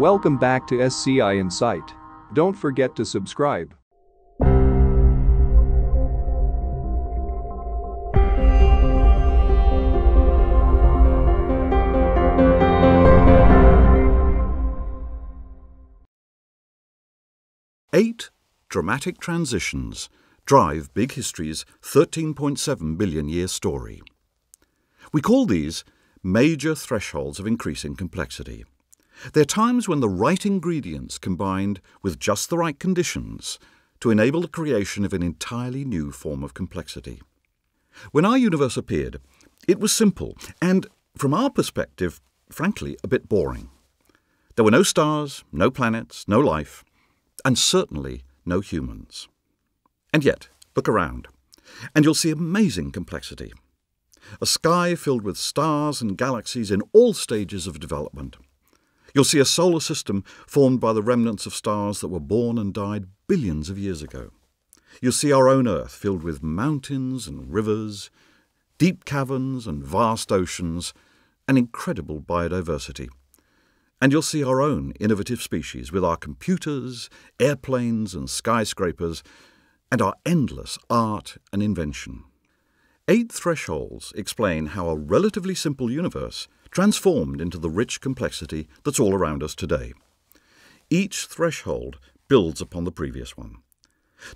Welcome back to SCI Insight. Don't forget to subscribe. Eight dramatic transitions drive big history's 13.7 billion year story. We call these major thresholds of increasing complexity. They're times when the right ingredients combined with just the right conditions to enable the creation of an entirely new form of complexity. When our universe appeared, it was simple and, from our perspective, frankly, a bit boring. There were no stars, no planets, no life, and certainly no humans. And yet, look around, and you'll see amazing complexity. A sky filled with stars and galaxies in all stages of development. You'll see a solar system formed by the remnants of stars that were born and died billions of years ago. You'll see our own Earth filled with mountains and rivers, deep caverns and vast oceans, and incredible biodiversity. And you'll see our own innovative species with our computers, airplanes, and skyscrapers, and our endless art and invention. Eight thresholds explain how a relatively simple universe transformed into the rich complexity that's all around us today. Each threshold builds upon the previous one.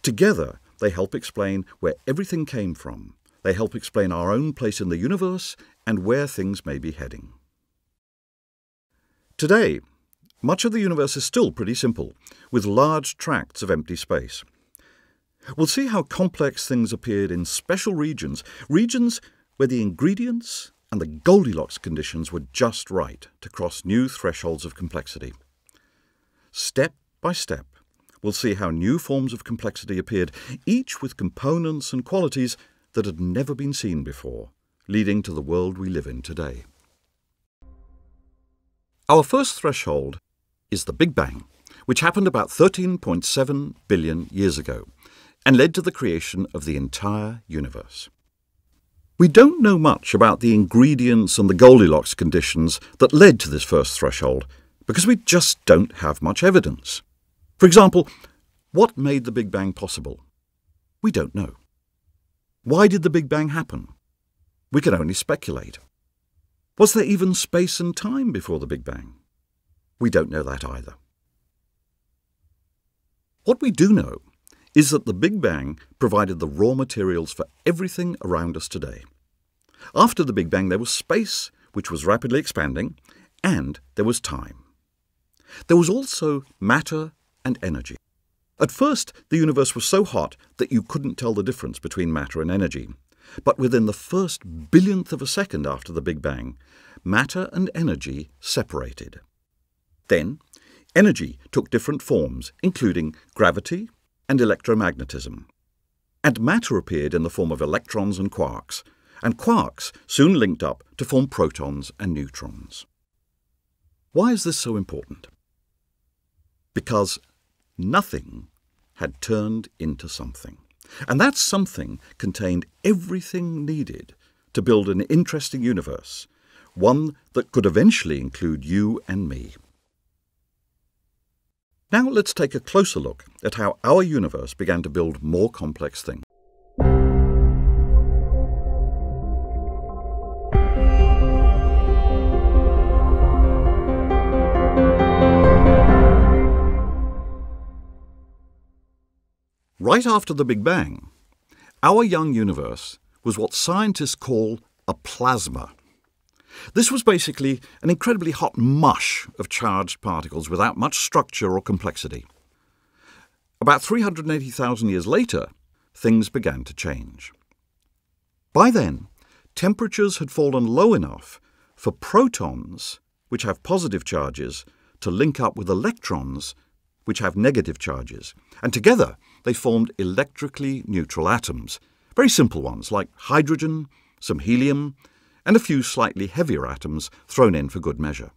Together, they help explain where everything came from. They help explain our own place in the universe and where things may be heading. Today, much of the universe is still pretty simple, with large tracts of empty space. We'll see how complex things appeared in special regions, regions where the ingredients and the Goldilocks conditions were just right to cross new thresholds of complexity. Step by step, we'll see how new forms of complexity appeared, each with components and qualities that had never been seen before, leading to the world we live in today. Our first threshold is the Big Bang, which happened about 13.7 billion years ago and led to the creation of the entire universe. We don't know much about the ingredients and the Goldilocks conditions that led to this first threshold because we just don't have much evidence. For example, what made the Big Bang possible? We don't know. Why did the Big Bang happen? We can only speculate. Was there even space and time before the Big Bang? We don't know that either. What we do know is that the Big Bang provided the raw materials for everything around us today. After the Big Bang, there was space, which was rapidly expanding, and there was time. There was also matter and energy. At first, the universe was so hot that you couldn't tell the difference between matter and energy. But within the first billionth of a second after the Big Bang, matter and energy separated. Then, energy took different forms, including gravity and electromagnetism. And matter appeared in the form of electrons and quarks, and quarks soon linked up to form protons and neutrons. Why is this so important? Because nothing had turned into something. And that something contained everything needed to build an interesting universe, one that could eventually include you and me. Now let's take a closer look at how our universe began to build more complex things. Right after the Big Bang, our young universe was what scientists call a plasma. This was basically an incredibly hot mush of charged particles without much structure or complexity. About 380,000 years later, things began to change. By then, temperatures had fallen low enough for protons, which have positive charges, to link up with electrons, which have negative charges, and together they formed electrically neutral atoms, very simple ones like hydrogen, some helium, and a few slightly heavier atoms thrown in for good measure.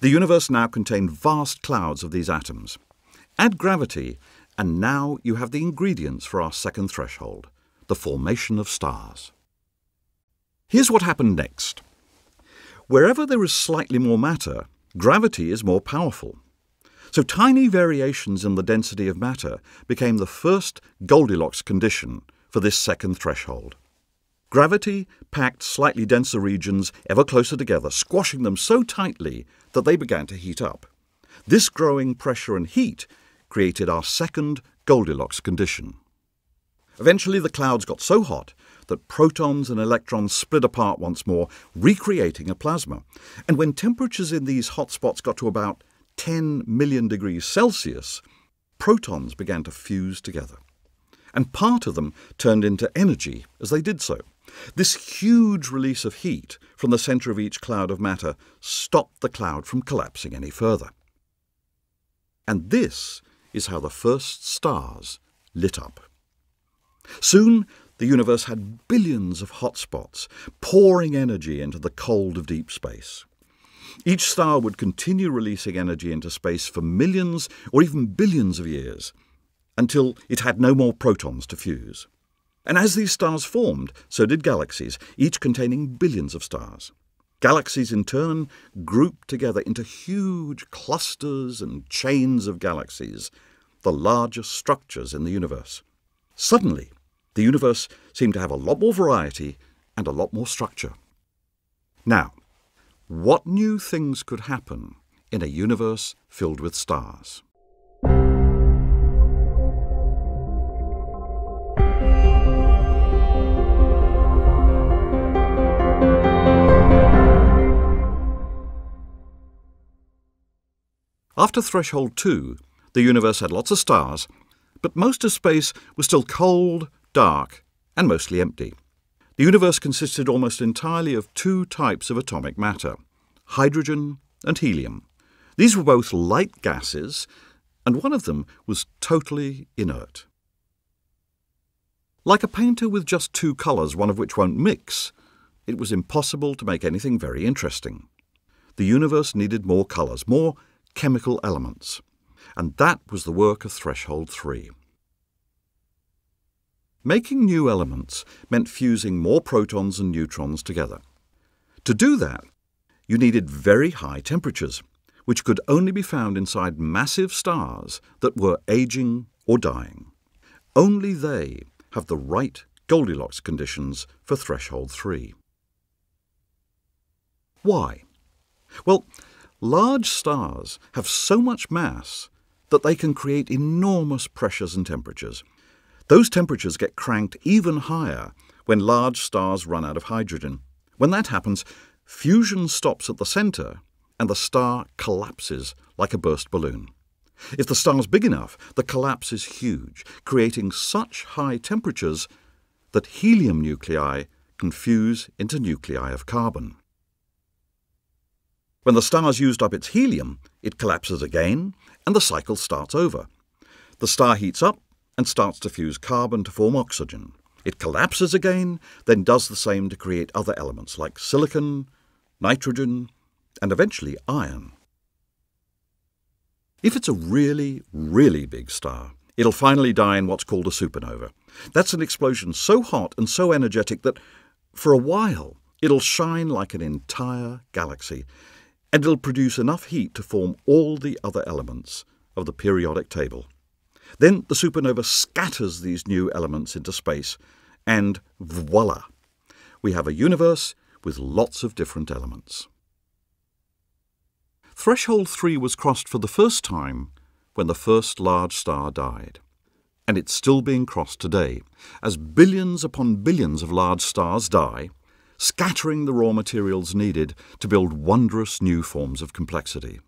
The universe now contained vast clouds of these atoms. Add gravity, and now you have the ingredients for our second threshold, the formation of stars. Here's what happened next. Wherever there is slightly more matter, Gravity is more powerful. So tiny variations in the density of matter became the first Goldilocks condition for this second threshold. Gravity packed slightly denser regions ever closer together, squashing them so tightly that they began to heat up. This growing pressure and heat created our second Goldilocks condition. Eventually, the clouds got so hot that protons and electrons split apart once more, recreating a plasma. And when temperatures in these hot spots got to about 10 million degrees Celsius, protons began to fuse together. And part of them turned into energy as they did so. This huge release of heat from the centre of each cloud of matter stopped the cloud from collapsing any further. And this is how the first stars lit up. Soon the universe had billions of hot spots, pouring energy into the cold of deep space. Each star would continue releasing energy into space for millions or even billions of years, until it had no more protons to fuse. And as these stars formed, so did galaxies, each containing billions of stars. Galaxies in turn grouped together into huge clusters and chains of galaxies, the largest structures in the universe. Suddenly, the universe seemed to have a lot more variety and a lot more structure. Now, what new things could happen in a universe filled with stars? After threshold 2, the universe had lots of stars, but most of space was still cold, dark, and mostly empty. The universe consisted almost entirely of two types of atomic matter hydrogen and helium. These were both light gases, and one of them was totally inert. Like a painter with just two colours, one of which won't mix, it was impossible to make anything very interesting. The universe needed more colours, more chemical elements, and that was the work of Threshold 3. Making new elements meant fusing more protons and neutrons together. To do that, you needed very high temperatures, which could only be found inside massive stars that were aging or dying. Only they have the right Goldilocks conditions for threshold 3. Why? Well, large stars have so much mass that they can create enormous pressures and temperatures. Those temperatures get cranked even higher when large stars run out of hydrogen. When that happens, fusion stops at the centre and the star collapses like a burst balloon. If the star is big enough, the collapse is huge, creating such high temperatures that helium nuclei can fuse into nuclei of carbon. When the star's used up its helium, it collapses again, and the cycle starts over. The star heats up and starts to fuse carbon to form oxygen. It collapses again, then does the same to create other elements like silicon, nitrogen, and eventually iron. If it's a really, really big star, it'll finally die in what's called a supernova. That's an explosion so hot and so energetic that, for a while, it'll shine like an entire galaxy, and it'll produce enough heat to form all the other elements of the periodic table. Then the supernova scatters these new elements into space, and voila! We have a universe with lots of different elements. Threshold 3 was crossed for the first time when the first large star died. And it's still being crossed today, as billions upon billions of large stars die, scattering the raw materials needed to build wondrous new forms of complexity.